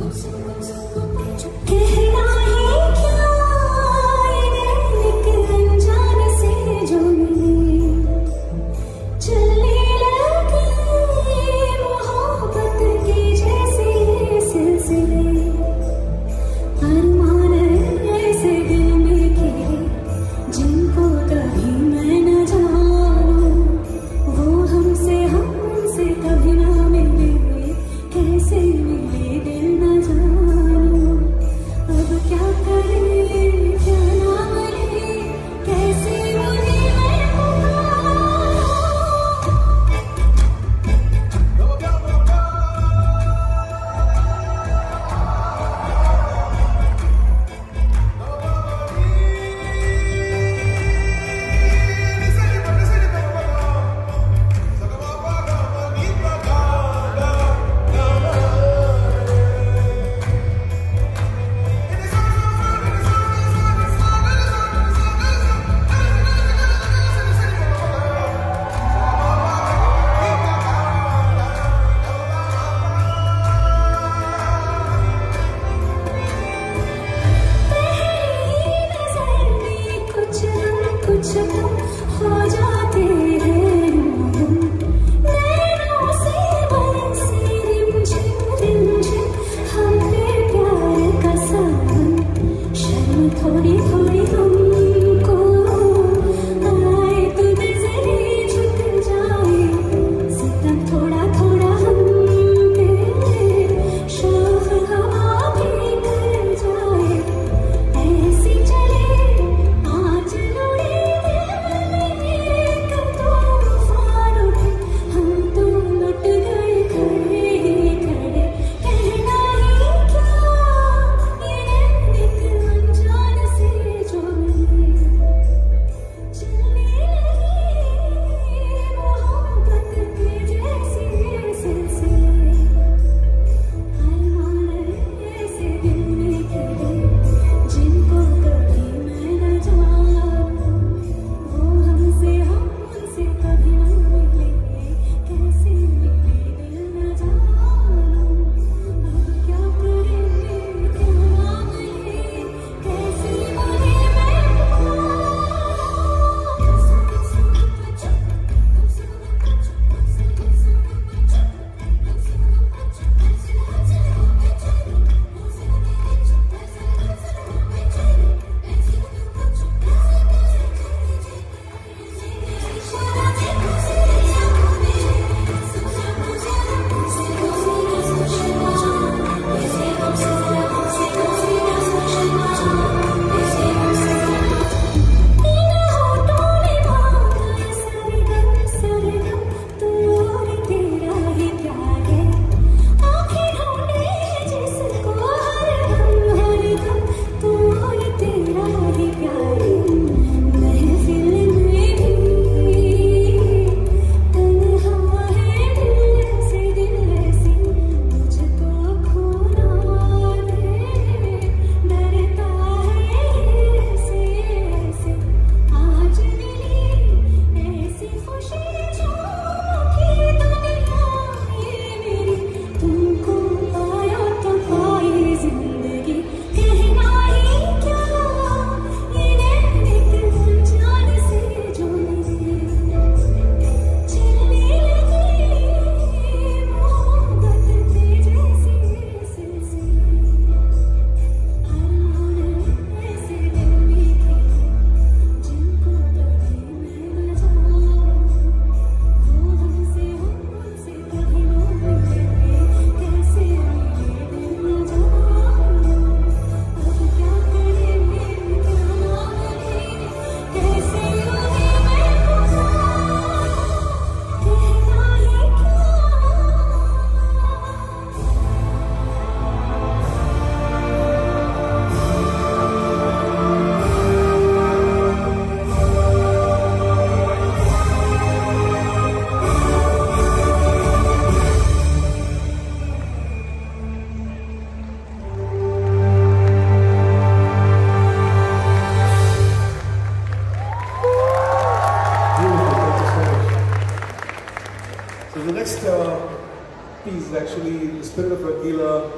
Oops. その理。next uh, piece is actually the spirit of Ragila